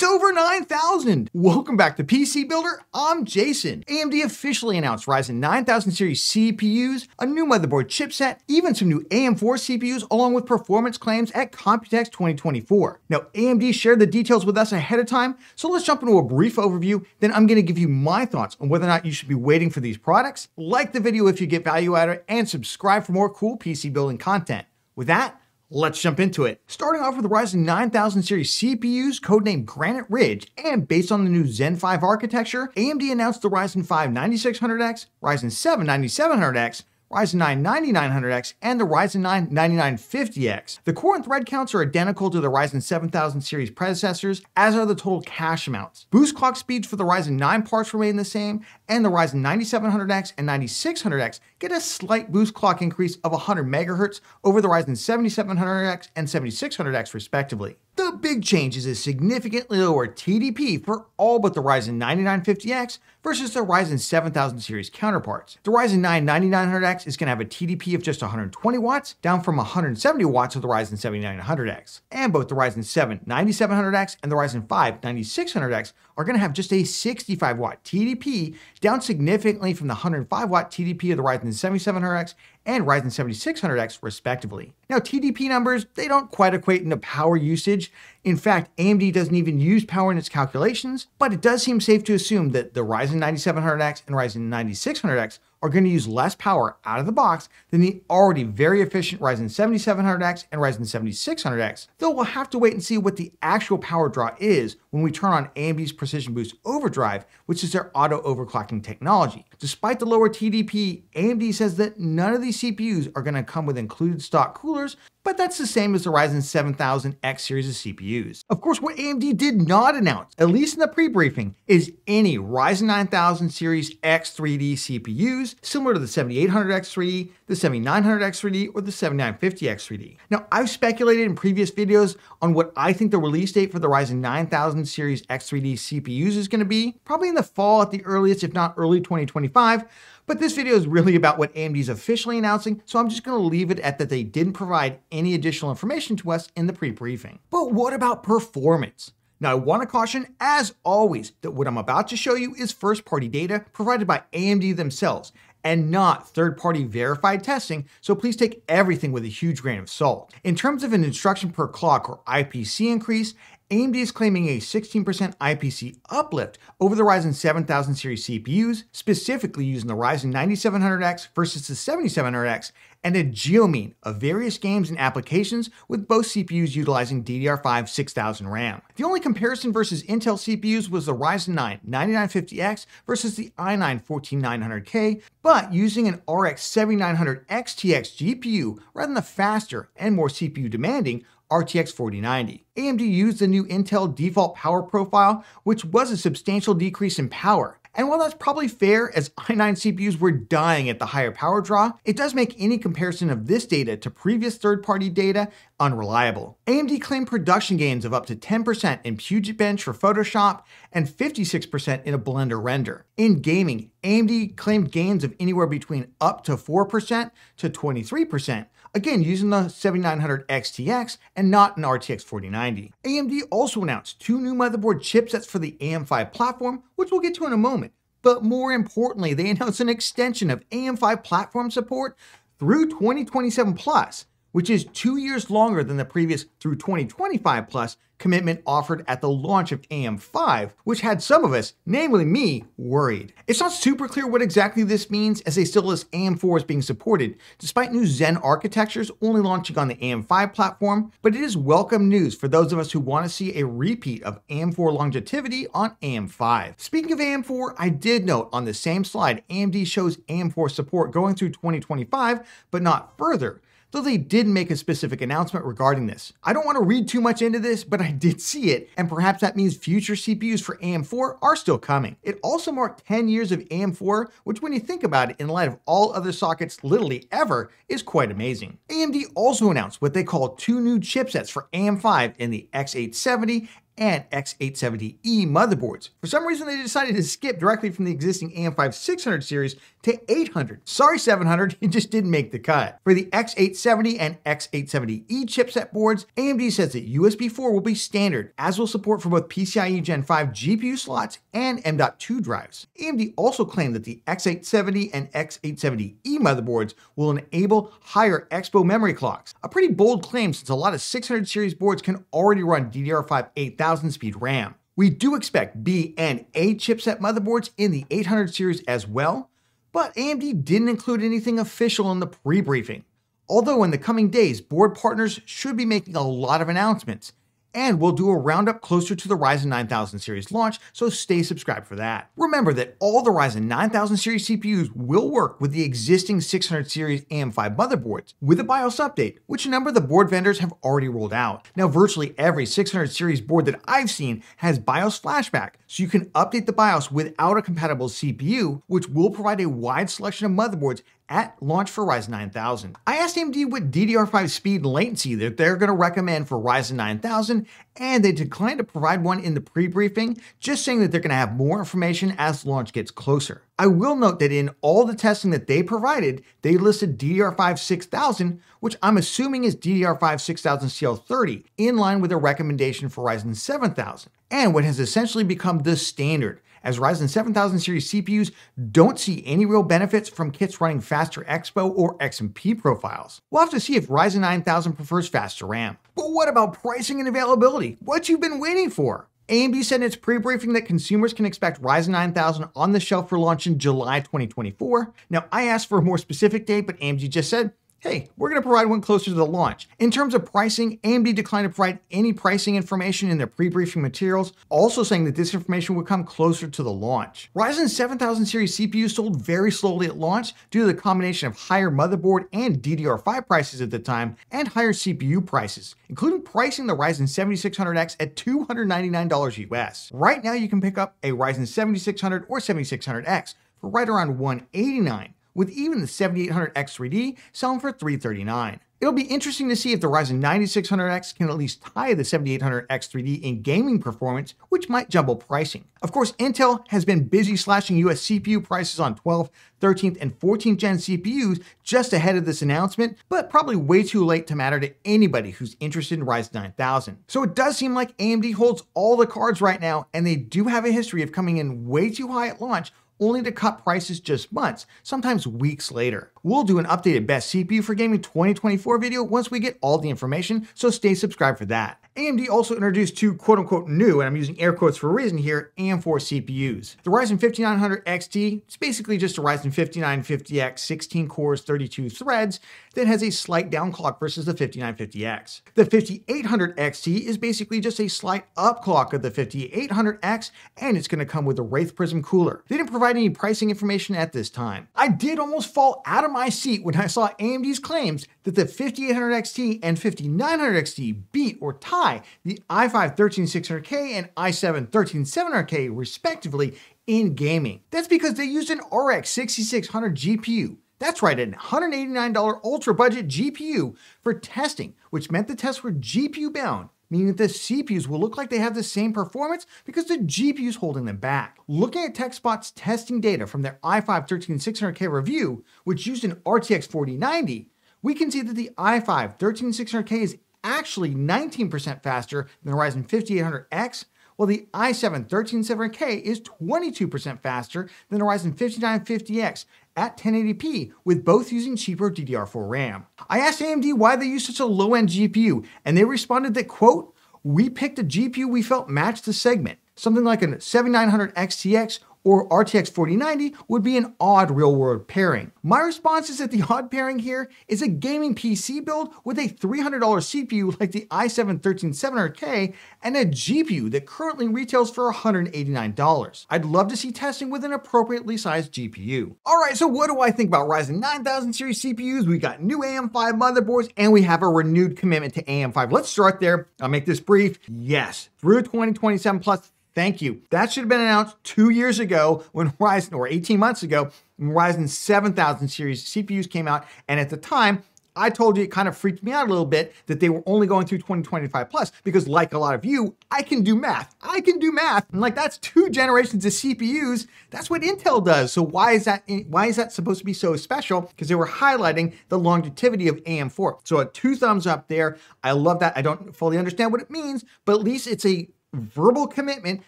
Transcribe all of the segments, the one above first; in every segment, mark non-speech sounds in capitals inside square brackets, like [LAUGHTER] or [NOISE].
It's over 9,000! Welcome back to PC Builder, I'm Jason. AMD officially announced Ryzen 9000 series CPUs, a new motherboard chipset, even some new AM4 CPUs along with performance claims at Computex 2024. Now AMD shared the details with us ahead of time, so let's jump into a brief overview, then I'm going to give you my thoughts on whether or not you should be waiting for these products. Like the video if you get value out of it, and subscribe for more cool PC building content. With that, Let's jump into it. Starting off with the Ryzen 9000 series CPUs, codenamed Granite Ridge, and based on the new Zen 5 architecture, AMD announced the Ryzen 5 9600X, Ryzen 7 9700X, Ryzen 9 9900X, and the Ryzen 9 9950X. The core and thread counts are identical to the Ryzen 7000 series predecessors, as are the total cache amounts. Boost clock speeds for the Ryzen 9 parts remain the same, and the Ryzen 9700X and 9600X get a slight boost clock increase of 100 MHz over the Ryzen 7700X and 7600X respectively. The big change is a significantly lower TDP for all but the Ryzen 9950X versus the Ryzen 7000 series counterparts. The Ryzen 9 9900X is going to have a TDP of just 120 watts, down from 170 watts of the Ryzen 7900X. And both the Ryzen 7 9700X and the Ryzen 5 9600X are going to have just a 65 watt TDP, down significantly from the 105 watt TDP of the Ryzen 7700X and Ryzen 7600X respectively. Now TDP numbers, they don't quite equate into power usage. In fact, AMD doesn't even use power in its calculations, but it does seem safe to assume that the Ryzen 9700X and Ryzen 9600X are going to use less power out of the box than the already very efficient Ryzen 7700X and Ryzen 7600X, though we'll have to wait and see what the actual power draw is when we turn on AMD's Precision Boost Overdrive, which is their auto overclocking technology. Despite the lower TDP, AMD says that none of these CPUs are going to come with included stock coolers, but that's the same as the Ryzen 7000X series of CPUs. Of course, what AMD did not announce, at least in the pre-briefing, is any Ryzen 9000 series X3D CPUs similar to the 7800X3D, the 7900X3D, or the 7950X3D. Now, I've speculated in previous videos on what I think the release date for the Ryzen 9000 series X3D CPUs is going to be, probably in the fall at the earliest, if not early 2025, but this video is really about what AMD is officially announcing, so I'm just going to leave it at that they didn't provide any additional information to us in the pre-briefing. But what about performance? Now, I want to caution, as always, that what I'm about to show you is first party data provided by AMD themselves and not third party verified testing, so please take everything with a huge grain of salt. In terms of an instruction per clock or IPC increase, AMD is claiming a 16% IPC uplift over the Ryzen 7000 series CPUs, specifically using the Ryzen 9700X versus the 7700X, and a geomean of various games and applications with both CPUs utilizing DDR5 6000 RAM. The only comparison versus Intel CPUs was the Ryzen 9 9950X versus the i9 14900K, but using an RX 7900 XTX GPU rather than the faster and more CPU demanding RTX 4090. AMD used the new Intel default power profile, which was a substantial decrease in power. And while that's probably fair, as i9 CPUs were dying at the higher power draw, it does make any comparison of this data to previous third-party data unreliable. AMD claimed production gains of up to 10% in Puget Bench for Photoshop and 56% in a Blender render. In gaming, AMD claimed gains of anywhere between up to 4% to 23%, again using the 7900 XTX and not an RTX 4090. AMD also announced two new motherboard chipsets for the AM5 platform, which we'll get to in a moment. But more importantly, they announced an extension of AM5 platform support through 2027 plus, which is two years longer than the previous through 2025 plus commitment offered at the launch of AM5, which had some of us, namely me, worried. It's not super clear what exactly this means as they still list AM4 as being supported, despite new Zen architectures only launching on the AM5 platform, but it is welcome news for those of us who want to see a repeat of AM4 longevity on AM5. Speaking of AM4, I did note on the same slide AMD shows AM4 support going through 2025, but not further though they did make a specific announcement regarding this. I don't want to read too much into this, but I did see it, and perhaps that means future CPUs for AM4 are still coming. It also marked 10 years of AM4, which when you think about it in light of all other sockets literally ever, is quite amazing. AMD also announced what they call two new chipsets for AM5 in the X870 and X870E motherboards. For some reason, they decided to skip directly from the existing AM5 600 series to 800. Sorry, 700, [LAUGHS] it just didn't make the cut. For the X870 and X870E chipset boards, AMD says that USB 4 will be standard, as will support for both PCIe Gen 5 GPU slots and M.2 drives. AMD also claimed that the X870 and X870E motherboards will enable higher Expo memory clocks, a pretty bold claim since a lot of 600 series boards can already run DDR5 8000 speed RAM. We do expect B and A chipset motherboards in the 800 series as well, but AMD didn't include anything official in the pre-briefing. Although in the coming days, board partners should be making a lot of announcements, and we'll do a roundup closer to the Ryzen 9000 series launch, so stay subscribed for that. Remember that all the Ryzen 9000 series CPUs will work with the existing 600 series AM5 motherboards with a BIOS update, which a number of the board vendors have already rolled out. Now, virtually every 600 series board that I've seen has BIOS flashback, so you can update the BIOS without a compatible CPU, which will provide a wide selection of motherboards at launch for Ryzen 9000. I asked AMD what DDR5 speed and latency that they're going to recommend for Ryzen 9000, and they declined to provide one in the pre-briefing, just saying that they're going to have more information as launch gets closer. I will note that in all the testing that they provided, they listed DDR5 6000, which I'm assuming is DDR5 6000 CL30, in line with their recommendation for Ryzen 7000, and what has essentially become the standard as Ryzen 7000 series CPUs don't see any real benefits from kits running faster Expo or XMP profiles. We'll have to see if Ryzen 9000 prefers faster RAM. But what about pricing and availability? What you've been waiting for? AMD said in its pre-briefing that consumers can expect Ryzen 9000 on the shelf for launch in July 2024. Now, I asked for a more specific date, but AMD just said hey, we're going to provide one closer to the launch. In terms of pricing, AMD declined to provide any pricing information in their pre-briefing materials, also saying that this information would come closer to the launch. Ryzen 7000 series CPUs sold very slowly at launch due to the combination of higher motherboard and DDR5 prices at the time and higher CPU prices, including pricing the Ryzen 7600X at $299 US. Right now, you can pick up a Ryzen 7600 or 7600X for right around 189 with even the 7800X3D selling for 339. It'll be interesting to see if the Ryzen 9600X can at least tie the 7800X3D in gaming performance, which might jumble pricing. Of course, Intel has been busy slashing US CPU prices on 12th, 13th, and 14th gen CPUs just ahead of this announcement, but probably way too late to matter to anybody who's interested in Ryzen 9000. So it does seem like AMD holds all the cards right now, and they do have a history of coming in way too high at launch only to cut prices just months, sometimes weeks later. We'll do an updated best CPU for gaming 2024 video once we get all the information, so stay subscribed for that. AMD also introduced two quote unquote new, and I'm using air quotes for a reason here, AM4 CPUs. The Ryzen 5900 XT, it's basically just a Ryzen 5950X 16 cores, 32 threads that has a slight downclock versus the 5950X. The 5800 XT is basically just a slight upclock of the 5800X, and it's going to come with a Wraith Prism cooler. They didn't provide any pricing information at this time. I did almost fall out of my seat when I saw AMD's claims that the 5800 XT and 5900 XT beat or tie the i5 13600K and i7 13700K respectively in gaming. That's because they used an RX 6600 GPU. That's right, an $189 ultra budget GPU for testing, which meant the tests were GPU bound meaning that the CPUs will look like they have the same performance because the GPU is holding them back. Looking at TechSpot's testing data from their i5 13600K review, which used an RTX 4090, we can see that the i5 13600K is actually 19% faster than the Ryzen 5800X, while the i7 13700K is 22% faster than the Ryzen 5950X at 1080p, with both using cheaper DDR4 RAM. I asked AMD why they use such a low-end GPU, and they responded that, quote, we picked a GPU we felt matched the segment, something like a 7900 XTX or RTX 4090 would be an odd real world pairing. My response is that the odd pairing here is a gaming PC build with a $300 CPU like the i7-13700K and a GPU that currently retails for $189. I'd love to see testing with an appropriately sized GPU. Alright, so what do I think about Ryzen 9000 series CPUs? We got new AM5 motherboards and we have a renewed commitment to AM5. Let's start there. I'll make this brief. Yes, through 2027 plus Thank you. That should have been announced two years ago when [LAUGHS] Ryzen, or 18 months ago, when Ryzen 7000 series CPUs came out. And at the time, I told you it kind of freaked me out a little bit that they were only going through 2025 plus because, like a lot of you, I can do math. I can do math, and like that's two generations of CPUs. That's what Intel does. So why is that? Why is that supposed to be so special? Because they were highlighting the longevity of AM4. So a two thumbs up there. I love that. I don't fully understand what it means, but at least it's a verbal commitment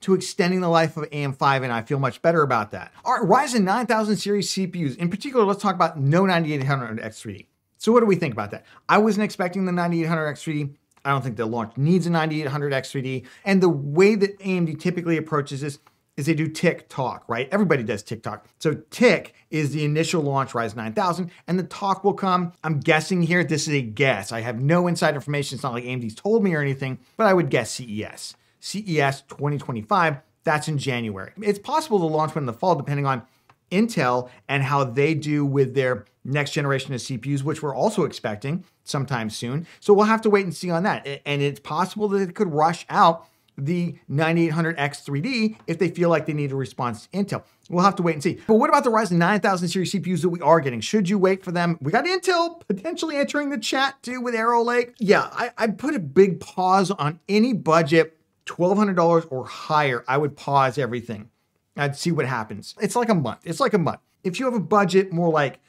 to extending the life of AM5, and I feel much better about that. All right, Ryzen 9000 series CPUs. In particular, let's tock about no 9800X3D. So what do we think about that? I wasn't expecting the 9800X3D. I don't think the launch needs a 9800X3D. And the way that AMD typically approaches this is they do tick-tock, right? Everybody does tick-tock. So tick is the initial launch Ryzen 9000, and the talk will come. I'm guessing here, this is a guess. I have no inside information. It's not like AMD's told me or anything, but I would guess CES. CES 2025, that's in January. It's possible to launch one in the fall, depending on Intel and how they do with their next generation of CPUs, which we're also expecting sometime soon. So we'll have to wait and see on that. And it's possible that it could rush out the 9800X 3D if they feel like they need a response to Intel. We'll have to wait and see. But what about the Ryzen 9000 series CPUs that we are getting? Should you wait for them? We got Intel potentially entering the chat too with Arrow Lake. Yeah, I, I put a big pause on any budget $1,200 or higher. I would pause everything. I'd see what happens. It's like a month. It's like a month. If you have a budget more like,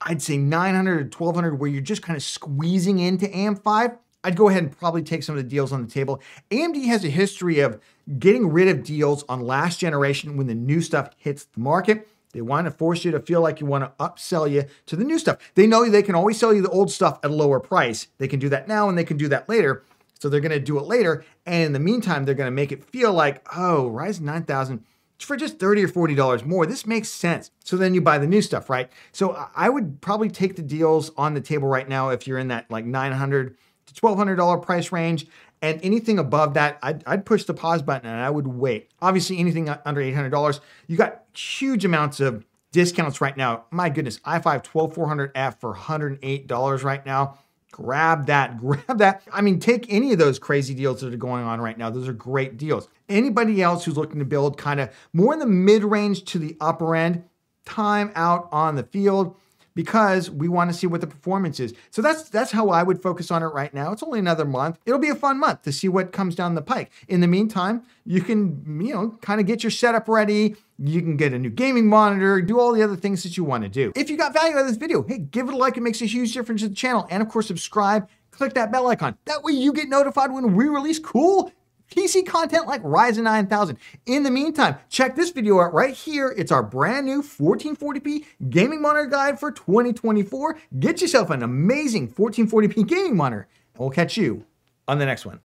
I'd say 900 to 1200 where you're just kind of squeezing into AM5, I'd go ahead and probably take some of the deals on the table. AMD has a history of getting rid of deals on last generation when the new stuff hits the market. They want to force you to feel like you want to upsell you to the new stuff. They know they can always sell you the old stuff at a lower price. They can do that now and they can do that later. So they're going to do it later. And in the meantime, they're going to make it feel like, oh, Ryzen 9000 for just 30 or $40 more. This makes sense. So then you buy the new stuff, right? So I would probably take the deals on the table right now if you're in that like 900 to $1,200 price range. And anything above that, I'd, I'd, push the pause button and I would wait. Obviously, anything under $800, you got huge amounts of discounts right now. My goodness, i5 12400F for $108 right now. Grab that, [LAUGHS] grab that. I mean, take any of those crazy deals that are going on right now. Those are great deals. Anybody else who's looking to build kind of more in the mid range to the upper end, time out on the field because we want to see what the performance is. So that's that's how I would focus on it right now. It's only another month. It'll be a fun month to see what comes down the pike. In the meantime, you can, you know, kind of get your setup ready. You can get a new gaming monitor, do all the other things that you want to do. If you got value out of this video, hey, give it a like. It makes a huge difference to the channel. And of course, subscribe. Click that bell icon. That way you get notified when we release cool PC content like Ryzen 9000. In the meantime, check this video out right here. It's our brand new 1440p gaming monitor guide for 2024. Get yourself an amazing 1440p gaming monitor, and we'll catch you on the next one.